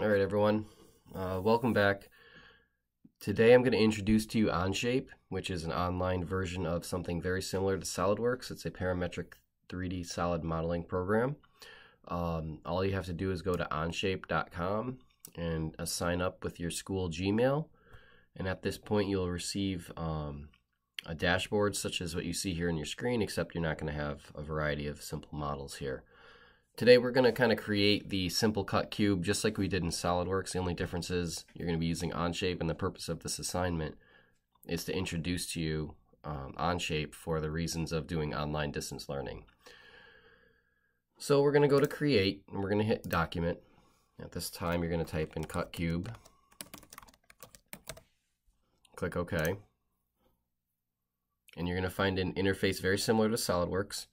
All right, everyone. Uh, welcome back. Today I'm going to introduce to you Onshape, which is an online version of something very similar to SolidWorks. It's a parametric 3D solid modeling program. Um, all you have to do is go to onshape.com and uh, sign up with your school Gmail. And at this point, you'll receive um, a dashboard such as what you see here on your screen, except you're not going to have a variety of simple models here. Today we're going to kind of create the simple cut cube just like we did in SolidWorks. The only difference is you're going to be using Onshape and the purpose of this assignment is to introduce to you um, Onshape for the reasons of doing online distance learning. So we're going to go to create and we're going to hit document. At this time you're going to type in cut cube. Click OK. And you're going to find an interface very similar to SolidWorks.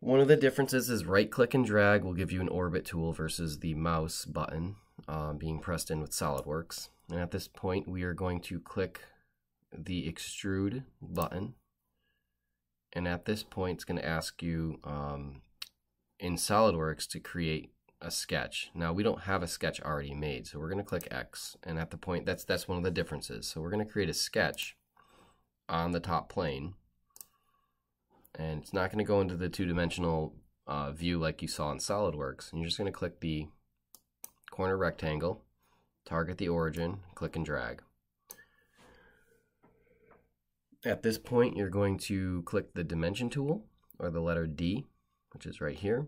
One of the differences is right click and drag will give you an orbit tool versus the mouse button um, being pressed in with SolidWorks. And at this point, we are going to click the extrude button. And at this point, it's going to ask you um, in SolidWorks to create a sketch. Now we don't have a sketch already made, so we're going to click X. And at the point, that's that's one of the differences. So we're going to create a sketch on the top plane and it's not going to go into the two-dimensional uh, view like you saw in SolidWorks. And you're just going to click the corner rectangle, target the origin, click and drag. At this point, you're going to click the dimension tool, or the letter D, which is right here.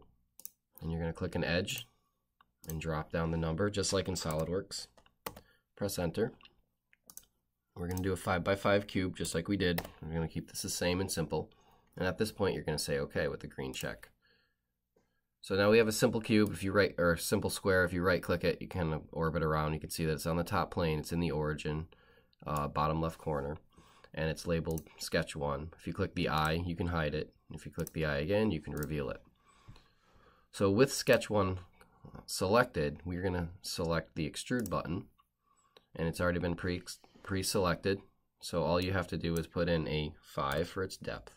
And you're going to click an edge and drop down the number, just like in SolidWorks. Press enter. We're going to do a 5 by 5 cube, just like we did. We're going to keep this the same and simple. And at this point, you're going to say OK with the green check. So now we have a simple cube. If you right or a simple square, if you right click it, you of orbit around. You can see that it's on the top plane. It's in the origin, uh, bottom left corner, and it's labeled sketch one. If you click the eye, you can hide it. If you click the eye again, you can reveal it. So with sketch one selected, we're going to select the extrude button, and it's already been pre pre-selected. So all you have to do is put in a 5 for its depth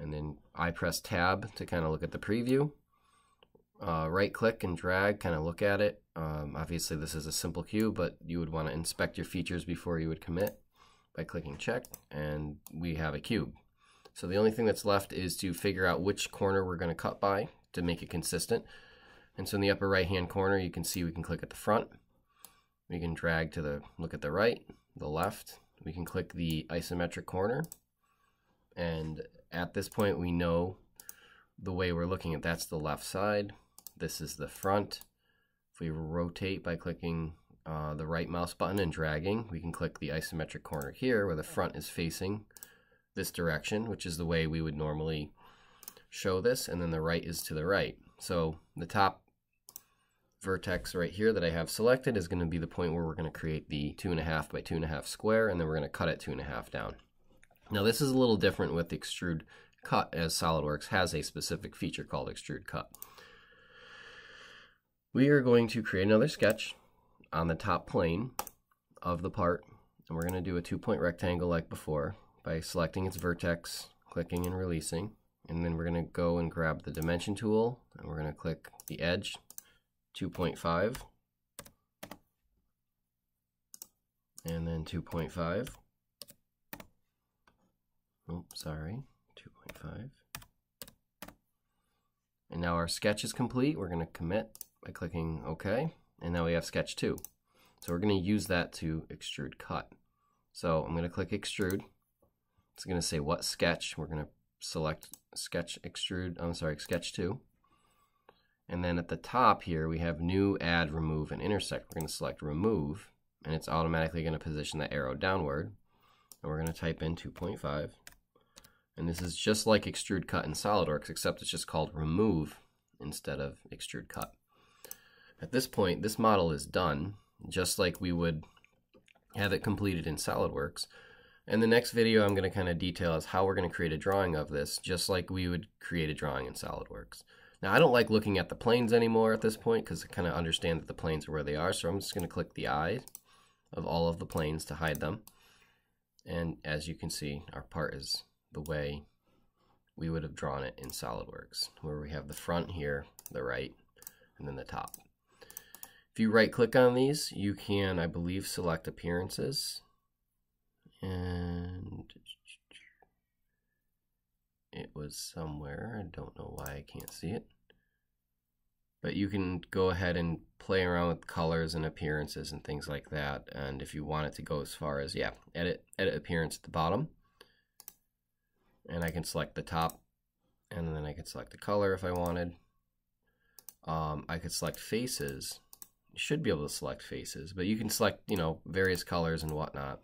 and then I press tab to kind of look at the preview. Uh, right click and drag, kind of look at it. Um, obviously this is a simple cube, but you would want to inspect your features before you would commit by clicking check, and we have a cube. So the only thing that's left is to figure out which corner we're going to cut by to make it consistent. And so in the upper right hand corner, you can see we can click at the front. We can drag to the look at the right, the left. We can click the isometric corner. And at this point we know the way we're looking at that's the left side. This is the front. If we rotate by clicking uh, the right mouse button and dragging we can click the isometric corner here where the front is facing this direction which is the way we would normally show this. And then the right is to the right. So the top vertex right here that I have selected is going to be the point where we're going to create the two and a half by two and a half square and then we're going to cut it two and a half down now this is a little different with extrude cut as SOLIDWORKS has a specific feature called extrude cut. We are going to create another sketch on the top plane of the part and we're going to do a two-point rectangle like before by selecting its vertex, clicking and releasing and then we're going to go and grab the dimension tool and we're going to click the edge 2.5 and then 2.5 Oh, sorry, 2.5. And now our sketch is complete. We're going to commit by clicking OK. And now we have sketch 2. So we're going to use that to extrude cut. So I'm going to click extrude. It's going to say what sketch. We're going to select sketch extrude, I'm sorry, sketch 2. And then at the top here, we have new, add, remove, and intersect. We're going to select remove, and it's automatically going to position the arrow downward. And we're going to type in 2.5. And this is just like extrude cut in SOLIDWORKS, except it's just called remove instead of extrude cut. At this point, this model is done, just like we would have it completed in SOLIDWORKS. And the next video I'm going to kind of detail is how we're going to create a drawing of this, just like we would create a drawing in SOLIDWORKS. Now, I don't like looking at the planes anymore at this point because I kind of understand that the planes are where they are, so I'm just going to click the eye of all of the planes to hide them. And as you can see, our part is the way we would have drawn it in SOLIDWORKS, where we have the front here, the right, and then the top. If you right click on these, you can, I believe, select appearances. And it was somewhere. I don't know why I can't see it. But you can go ahead and play around with colors and appearances and things like that. And if you want it to go as far as, yeah, edit, edit appearance at the bottom. And I can select the top and then I can select the color if I wanted. Um, I could select faces. You should be able to select faces, but you can select, you know, various colors and whatnot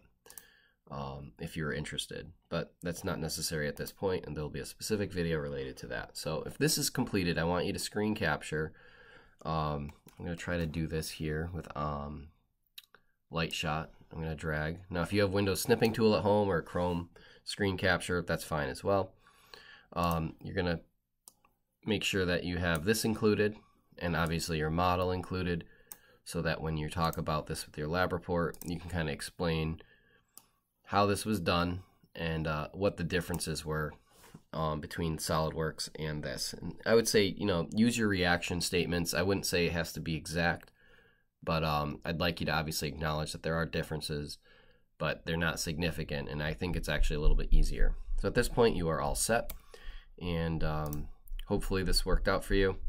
um, if you're interested. But that's not necessary at this point, and there'll be a specific video related to that. So if this is completed, I want you to screen capture. Um, I'm going to try to do this here with um, Lightshot. I'm going to drag. Now, if you have Windows snipping tool at home or Chrome screen capture, that's fine as well. Um, you're going to make sure that you have this included and obviously your model included so that when you talk about this with your lab report, you can kind of explain how this was done and uh, what the differences were um, between SolidWorks and this. And I would say, you know, use your reaction statements. I wouldn't say it has to be exact, but um, I'd like you to obviously acknowledge that there are differences, but they're not significant. And I think it's actually a little bit easier. So at this point, you are all set. And um, hopefully this worked out for you.